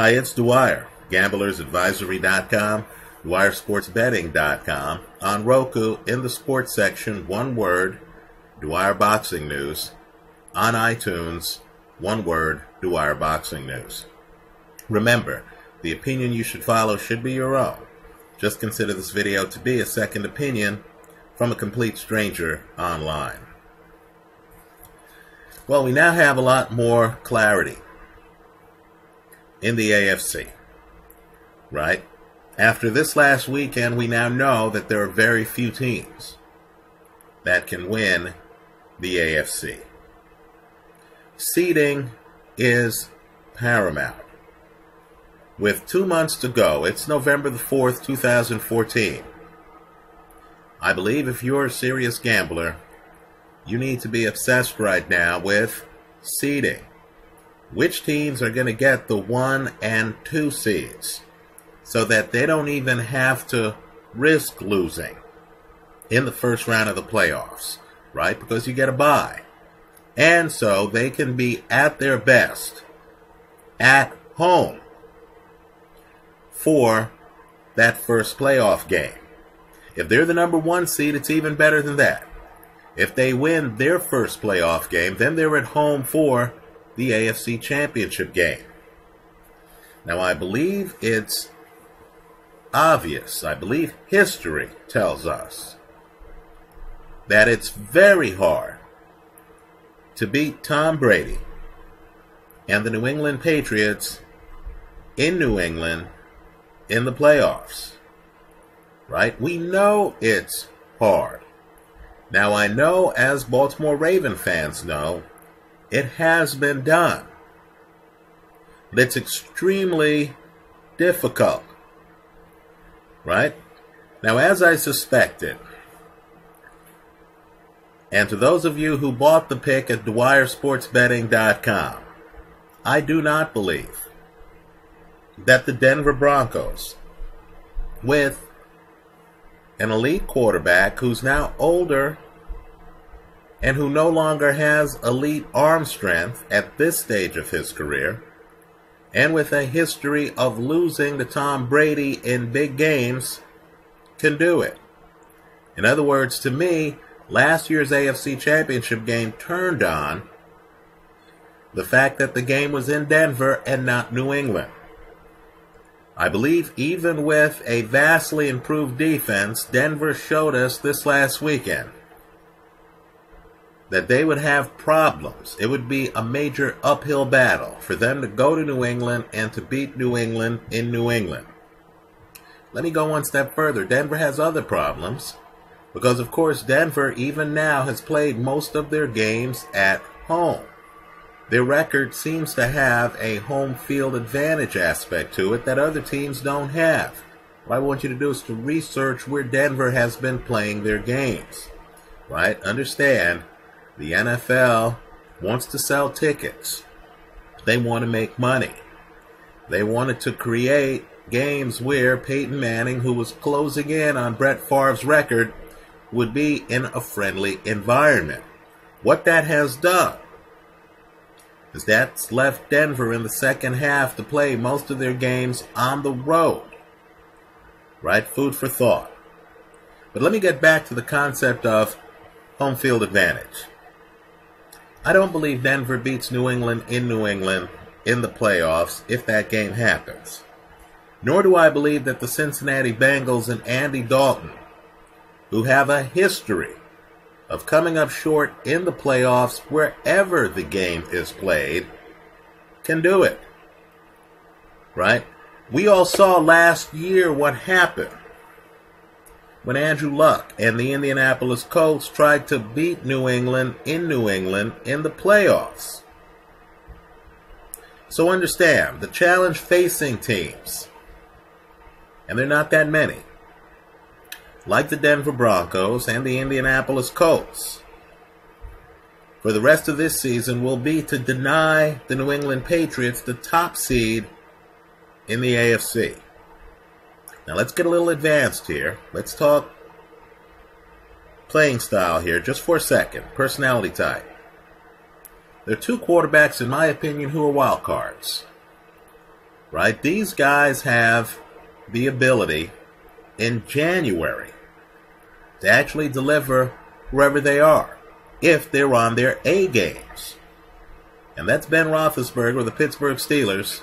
Hi, it's Dwyer, gamblersadvisory.com, dwyersportsbetting.com, on Roku, in the sports section, one word, Dwyer Boxing News, on iTunes, one word, Dwyer Boxing News. Remember, the opinion you should follow should be your own. Just consider this video to be a second opinion from a complete stranger online. Well, we now have a lot more clarity in the AFC, right? After this last weekend, we now know that there are very few teams that can win the AFC. Seeding is paramount. With two months to go, it's November the 4th, 2014. I believe if you're a serious gambler, you need to be obsessed right now with seeding. Which teams are going to get the one and two seeds so that they don't even have to risk losing in the first round of the playoffs, right? Because you get a bye. And so they can be at their best at home for that first playoff game. If they're the number one seed, it's even better than that. If they win their first playoff game, then they're at home for the AFC Championship game. Now, I believe it's obvious, I believe history tells us that it's very hard to beat Tom Brady and the New England Patriots in New England in the playoffs. Right? We know it's hard. Now, I know, as Baltimore Raven fans know, it has been done. But it's extremely difficult. Right? Now, as I suspected, and to those of you who bought the pick at DwyerSportsBetting.com, I do not believe that the Denver Broncos, with an elite quarterback who's now older and who no longer has elite arm strength at this stage of his career, and with a history of losing to Tom Brady in big games, can do it. In other words, to me, last year's AFC Championship game turned on the fact that the game was in Denver and not New England. I believe even with a vastly improved defense, Denver showed us this last weekend that they would have problems. It would be a major uphill battle for them to go to New England and to beat New England in New England. Let me go one step further. Denver has other problems because, of course, Denver even now has played most of their games at home. Their record seems to have a home field advantage aspect to it that other teams don't have. What I want you to do is to research where Denver has been playing their games. Right? Understand, the NFL wants to sell tickets. They want to make money. They wanted to create games where Peyton Manning, who was closing in on Brett Favre's record, would be in a friendly environment. What that has done is that's left Denver in the second half to play most of their games on the road. Right? Food for thought. But let me get back to the concept of home field advantage. I don't believe Denver beats New England in New England in the playoffs if that game happens. Nor do I believe that the Cincinnati Bengals and Andy Dalton, who have a history of coming up short in the playoffs wherever the game is played can do it. Right? We all saw last year what happened when Andrew Luck and the Indianapolis Colts tried to beat New England in New England in the playoffs. So understand the challenge facing teams, and they're not that many, like the Denver Broncos and the Indianapolis Colts, for the rest of this season will be to deny the New England Patriots the top seed in the AFC. Now let's get a little advanced here. Let's talk playing style here just for a second. Personality type. There are two quarterbacks, in my opinion, who are wild cards. Right? These guys have the ability in January to actually deliver wherever they are if they're on their A games. And that's Ben Roethlisberger of the Pittsburgh Steelers,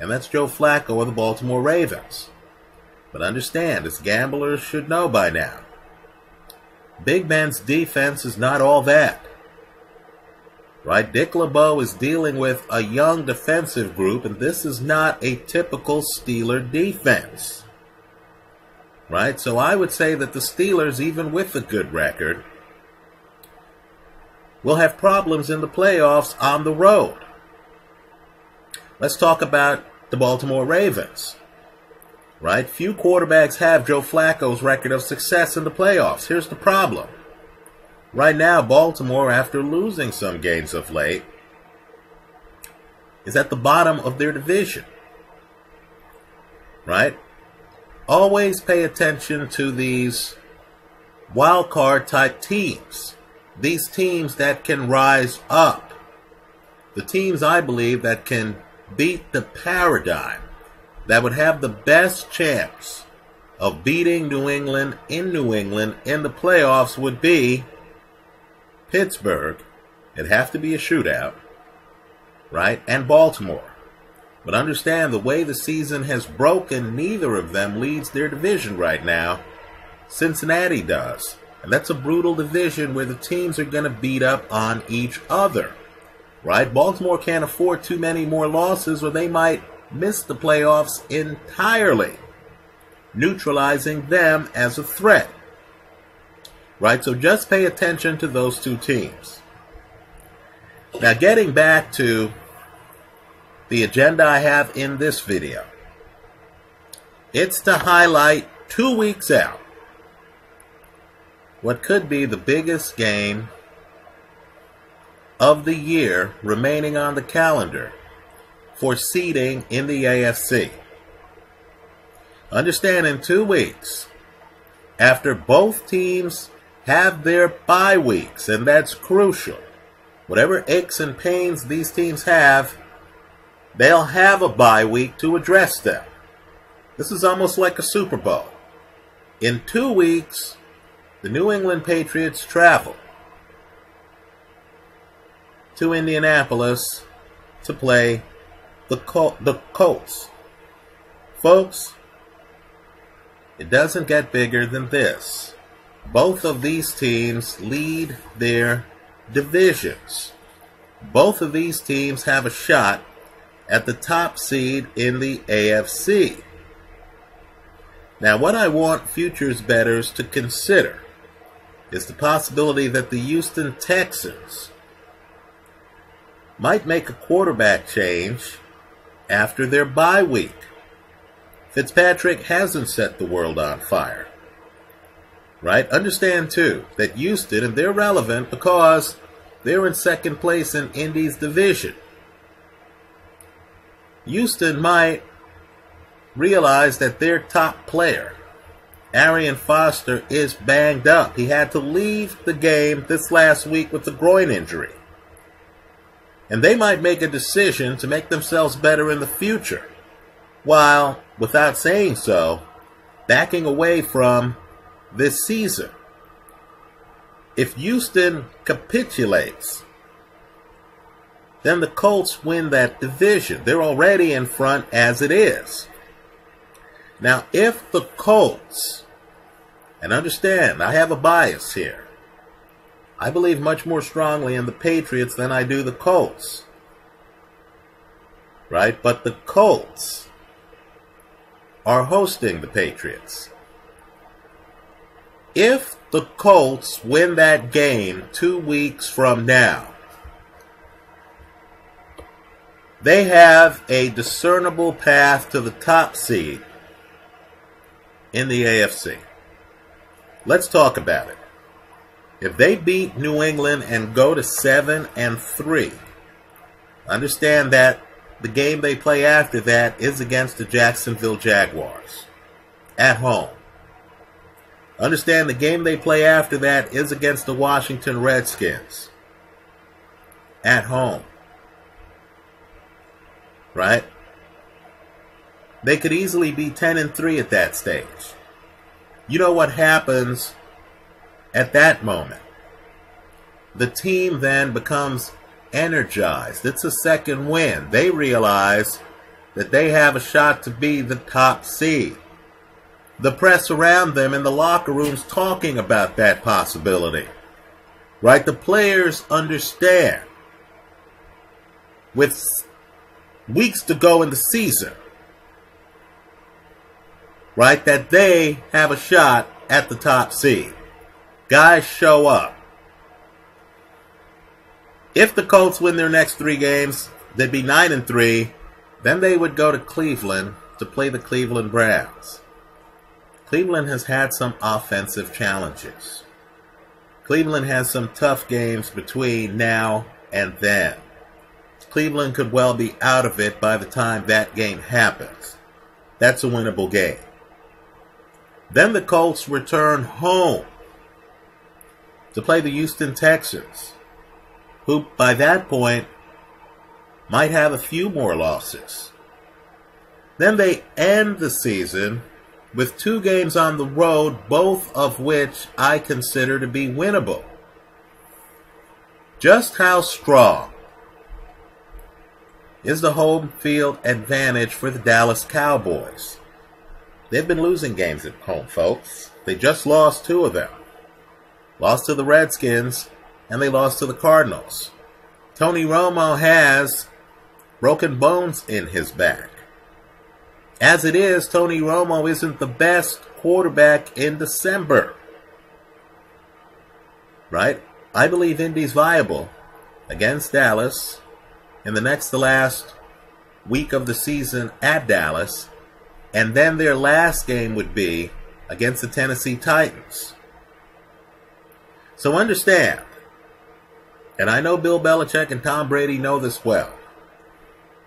and that's Joe Flacco of the Baltimore Ravens. But understand, as gamblers should know by now, Big Ben's defense is not all that. Right? Dick LeBeau is dealing with a young defensive group, and this is not a typical Steeler defense. Right? So I would say that the Steelers, even with a good record, will have problems in the playoffs on the road. Let's talk about the Baltimore Ravens. Right? Few quarterbacks have Joe Flacco's record of success in the playoffs. Here's the problem. Right now, Baltimore, after losing some games of late, is at the bottom of their division. Right? Always pay attention to these wild card type teams. These teams that can rise up. The teams I believe that can beat the paradigm that would have the best chance of beating New England in New England in the playoffs would be Pittsburgh. It'd have to be a shootout, right? And Baltimore. But understand the way the season has broken, neither of them leads their division right now. Cincinnati does. And that's a brutal division where the teams are going to beat up on each other. Right? Baltimore can't afford too many more losses or they might miss the playoffs entirely, neutralizing them as a threat. Right? So just pay attention to those two teams. Now, getting back to the agenda I have in this video, it's to highlight two weeks out what could be the biggest game of the year remaining on the calendar for seeding in the AFC. Understand in two weeks, after both teams have their bye weeks, and that's crucial. Whatever aches and pains these teams have, they'll have a bye week to address them. This is almost like a Super Bowl. In two weeks, the New England Patriots travel to Indianapolis to play the Col- the Colts. Folks, it doesn't get bigger than this. Both of these teams lead their divisions. Both of these teams have a shot at the top seed in the AFC. Now, what I want futures bettors to consider is the possibility that the Houston Texans might make a quarterback change after their bye week. Fitzpatrick hasn't set the world on fire. Right? Understand too that Houston, and they're relevant because they're in second place in Indy's division. Houston might realize that their top player, Arian Foster, is banged up. He had to leave the game this last week with a groin injury. And they might make a decision to make themselves better in the future, while, without saying so, backing away from this season. If Houston capitulates, then the Colts win that division. They're already in front as it is. Now, if the Colts, and understand, I have a bias here. I believe much more strongly in the Patriots than I do the Colts. Right? But the Colts are hosting the Patriots. If the Colts win that game two weeks from now, they have a discernible path to the top seed in the AFC. Let's talk about it. If they beat New England and go to 7 and 3, understand that the game they play after that is against the Jacksonville Jaguars at home. Understand the game they play after that is against the Washington Redskins at home. Right? They could easily be 10 and 3 at that stage. You know what happens at that moment? The team then becomes energized. It's a second win. They realize that they have a shot to be the top seed. The press around them in the locker rooms talking about that possibility. Right? The players understand. With weeks to go in the season, right, that they have a shot at the top seed. Guys show up. If the Colts win their next three games, they'd be 9 and 3. Then they would go to Cleveland to play the Cleveland Browns. Cleveland has had some offensive challenges. Cleveland has some tough games between now and then. Cleveland could well be out of it by the time that game happens. That's a winnable game. Then the Colts return home to play the Houston Texans, who by that point might have a few more losses. Then they end the season with two games on the road, both of which I consider to be winnable. Just how strong is the home field advantage for the Dallas Cowboys? They've been losing games at home, folks. They just lost two of them. Lost to the Redskins, and they lost to the Cardinals. Tony Romo has broken bones in his back. As it is, Tony Romo isn't the best quarterback in December. Right? I believe Indy's viable against Dallas in the next to last week of the season at Dallas, and then their last game would be against the Tennessee Titans. So understand, and I know Bill Belichick and Tom Brady know this well.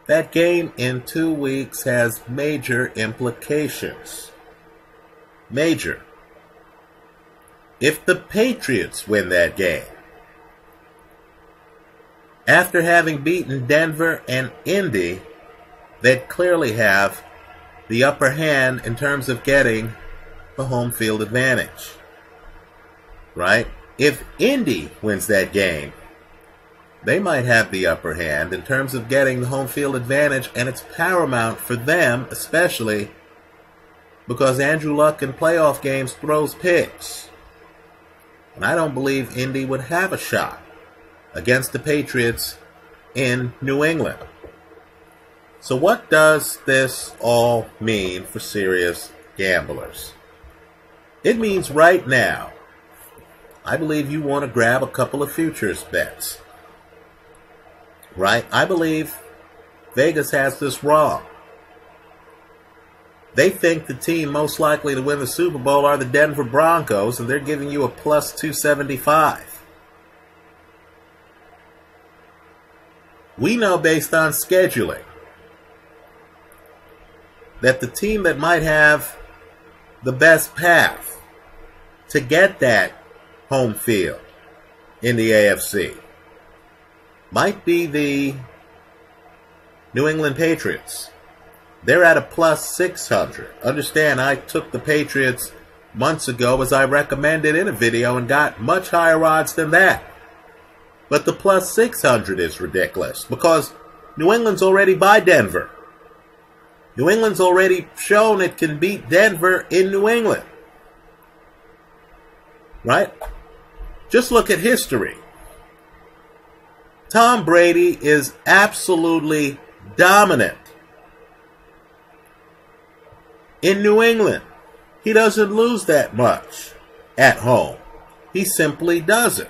That game in two weeks has major implications. Major. If the Patriots win that game, after having beaten Denver and Indy, they'd clearly have the upper hand in terms of getting the home field advantage. Right? If Indy wins that game, they might have the upper hand in terms of getting the home field advantage, and it's paramount for them, especially because Andrew Luck in playoff games throws picks. And I don't believe Indy would have a shot against the Patriots in New England. So, what does this all mean for serious gamblers? It means right now, I believe you want to grab a couple of futures bets right? I believe Vegas has this wrong. They think the team most likely to win the Super Bowl are the Denver Broncos, and they're giving you a plus 275. We know based on scheduling that the team that might have the best path to get that home field in the AFC might be the New England Patriots. They're at a plus 600. Understand, I took the Patriots months ago as I recommended in a video and got much higher odds than that. But the plus 600 is ridiculous because New England's already by Denver. New England's already shown it can beat Denver in New England. Right? Just look at history. Tom Brady is absolutely dominant. In New England, he doesn't lose that much at home. He simply doesn't.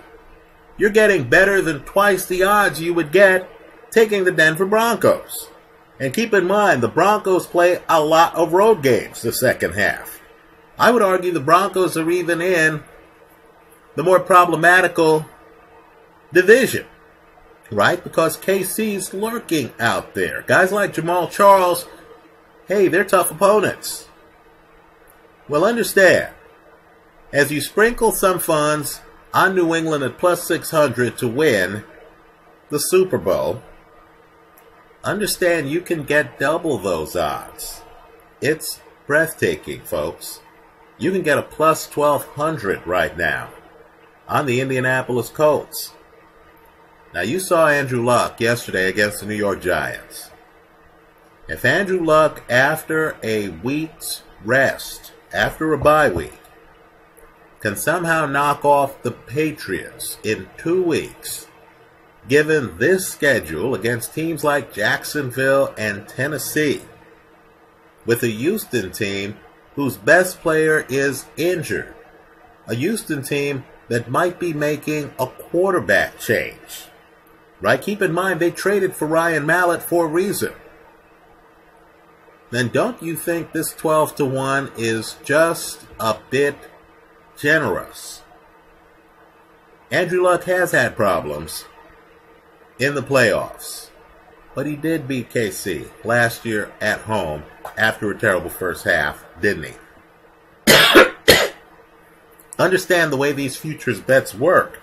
You're getting better than twice the odds you would get taking the Denver Broncos. And keep in mind, the Broncos play a lot of road games the second half. I would argue the Broncos are even in the more problematical division right? Because KC's lurking out there. Guys like Jamaal Charles, hey, they're tough opponents. Well, understand, as you sprinkle some funds on New England at plus 600 to win the Super Bowl, understand you can get double those odds it's breathtaking, folks. You can get a plus 1200 right now on the Indianapolis Colts. Now, you saw Andrew Luck yesterday against the New York Giants. If Andrew Luck, after a week's rest, after a bye week, can somehow knock off the Patriots in two weeks, given this schedule against teams like Jacksonville and Tennessee, with a Houston team whose best player is injured, a Houston team that might be making a quarterback change. Right? Keep in mind they traded for Ryan Mallett for a reason. Then don't you think this 12 to 1 is just a bit generous. Andrew Luck has had problems in the playoffs, but he did beat KC last year at home after a terrible first half, didn't he? Understand the way these futures bets work.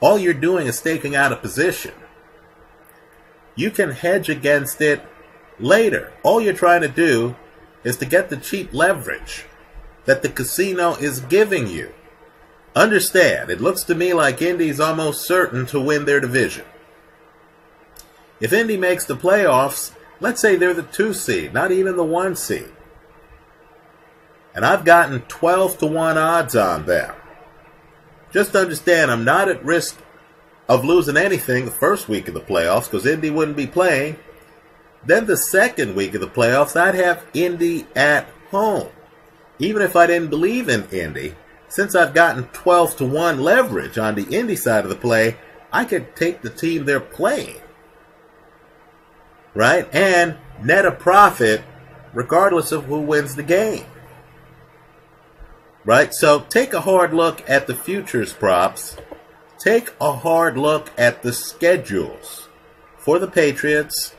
All you're doing is staking out a position. You can hedge against it later. All you're trying to do is to get the cheap leverage that the casino is giving you. Understand, it looks to me like Indy's almost certain to win their division. If Indy makes the playoffs, let's say they're the two seed, not even the one seed. And I've gotten 12 to 1 odds on them. Just understand, I'm not at risk of losing anything the first week of the playoffs because Indy wouldn't be playing. Then the second week of the playoffs, I'd have Indy at home even if I didn't believe in Indy, since I've gotten 12 to 1 leverage on the Indy side of the play, I could take the team they're playing. Right? And net a profit regardless of who wins the game. Right? So take a hard look at the futures props. Take a hard look at the schedules for the Patriots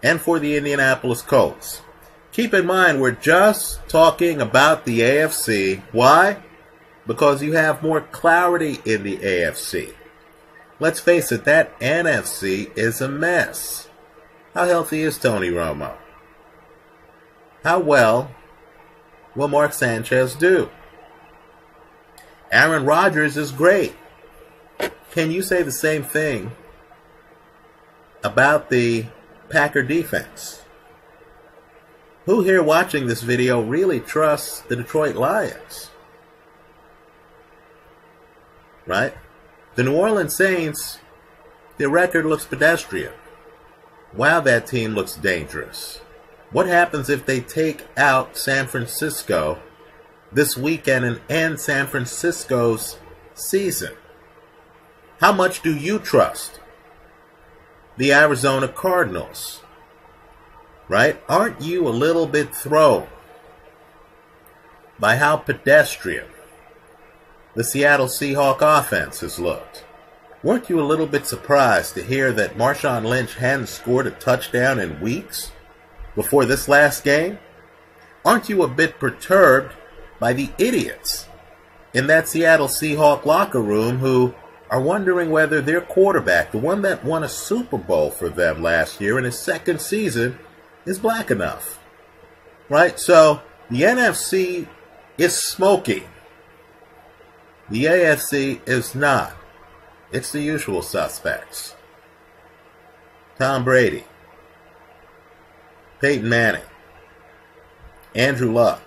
and for the Indianapolis Colts. Keep in mind, we're just talking about the AFC. Why? Because you have more clarity in the AFC. Let's face it, that NFC is a mess. How healthy is Tony Romo? How well will Mark Sanchez do? Aaron Rodgers is great. Can you say the same thing about the Packer defense? Who here watching this video really trusts the Detroit Lions? Right? The New Orleans Saints, their record looks pedestrian. Wow, that team looks dangerous. What happens if they take out San Francisco this weekend and end San Francisco's season? How much do you trust the Arizona Cardinals? right? Aren't you a little bit thrown by how pedestrian the Seattle Seahawk offense has looked? Weren't you a little bit surprised to hear that Marshawn Lynch hadn't scored a touchdown in weeks before this last game? Aren't you a bit perturbed by the idiots in that Seattle Seahawk locker room who are wondering whether their quarterback, the one that won a Super Bowl for them last year in his second season, is black enough. Right? So the NFC is smoking. The AFC is not. It's the usual suspects. Tom Brady, Peyton Manning, Andrew Luck,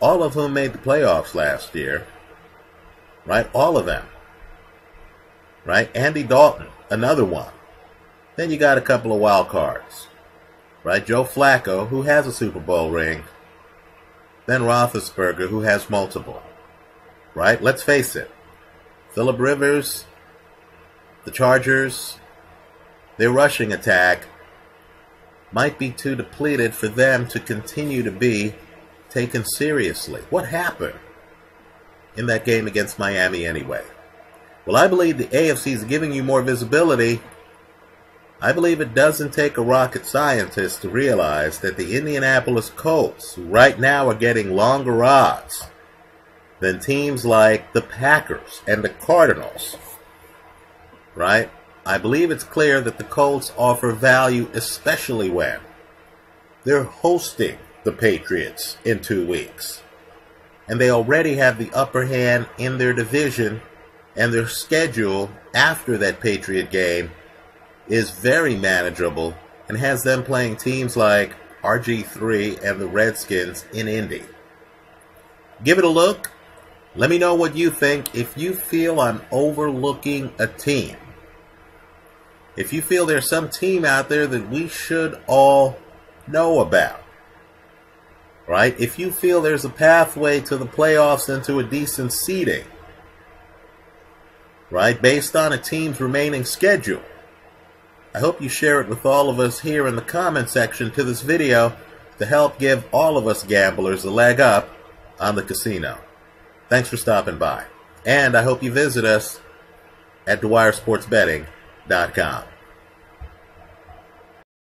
all of whom made the playoffs last year. Right? All of them. Right? Andy Dalton, another one. Then you got a couple of wild cards right? Joe Flacco, who has a Super Bowl ring, then Roethlisberger, who has multiple, right? Let's face it. Philip Rivers, the Chargers, their rushing attack might be too depleted for them to continue to be taken seriously. What happened in that game against Miami anyway? Well, I believe the AFC is giving you more visibility I believe it doesn't take a rocket scientist to realize that the Indianapolis Colts right now are getting longer odds than teams like the Packers and the Cardinals. Right? I believe it's clear that the Colts offer value, especially when They're hosting the Patriots in two weeks. And they already have the upper hand in their division, and their schedule after that Patriot game is very manageable and has them playing teams like RG3 and the Redskins in Indy. Give it a look. Let me know what you think. If you feel I'm overlooking a team, if you feel there's some team out there that we should all know about, right? If you feel there's a pathway to the playoffs and to a decent seeding, right, based on a team's remaining schedule, I hope you share it with all of us here in the comment section to this video to help give all of us gamblers a leg up on the casino. Thanks for stopping by. And I hope you visit us at DwyerSportsBetting.com.